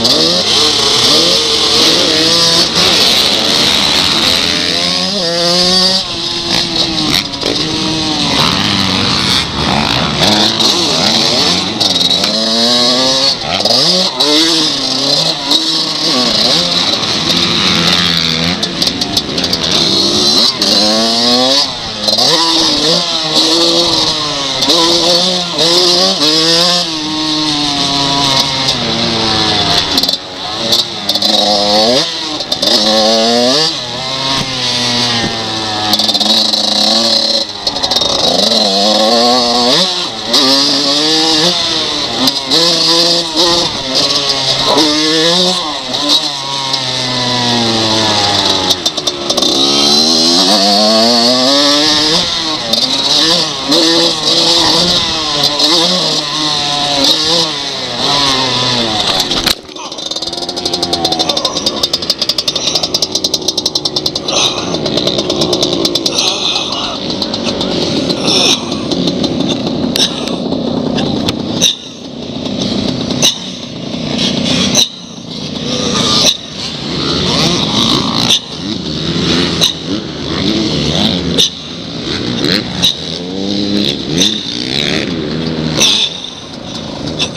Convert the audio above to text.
Huh?